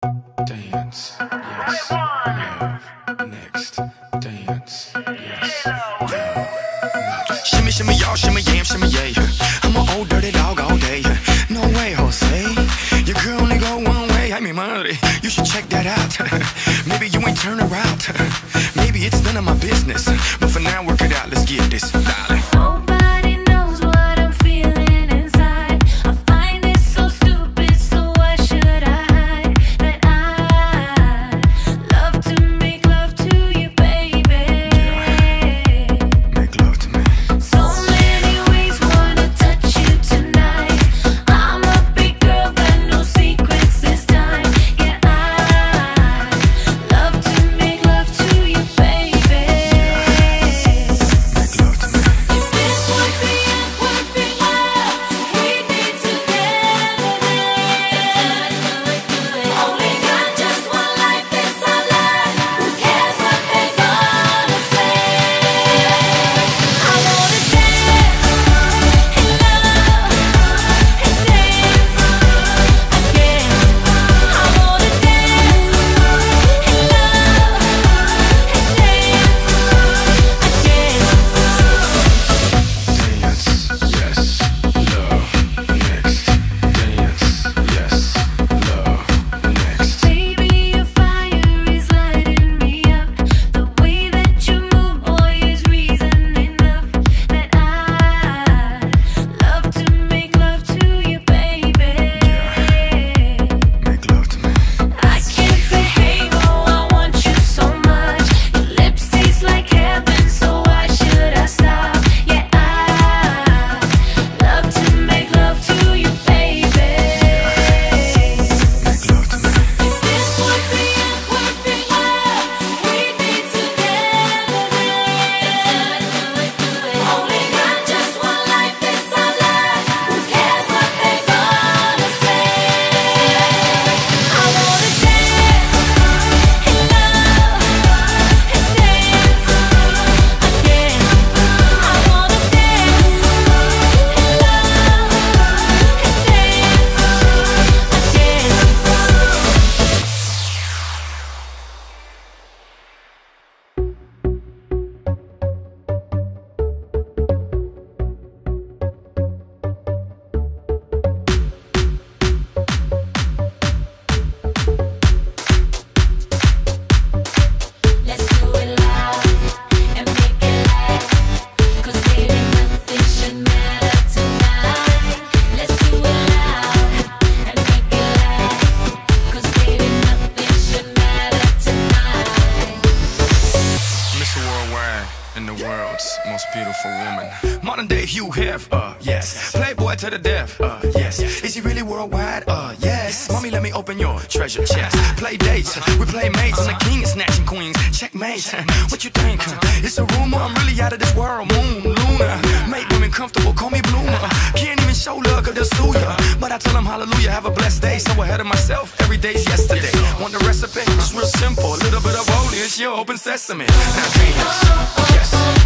Dance, yes, love. Next, dance, yes, love. Shimmy, shimmy, y'all, shimmy, yam, shimmy, yay. I'm an old dirty dog all day. No way, Jose. Your girl only go one way. I mean, money. You should check that out. Maybe you ain't turn around. Maybe it's none of my business. But for now, work it out. Let's get this, most beautiful woman. Modern day Hugh Hef, uh, yes. Playboy to the death, uh, yes. Is he really worldwide? Uh, yes. Mommy, let me open your treasure chest. Play dates, we play mates. I'm the king of snatching queens. Checkmate. What you think? It's a rumor. I'm really out of this world. Moon, Luna. Make women comfortable. Call me Bloomer. Can't even show love 'cause they'll sue ya. But I tell them hallelujah. Have a blessed day. So ahead of myself. Every day's yesterday. Want the recipe? It's real simple. A little bit of holy. It's your open sesame. Now. Yes.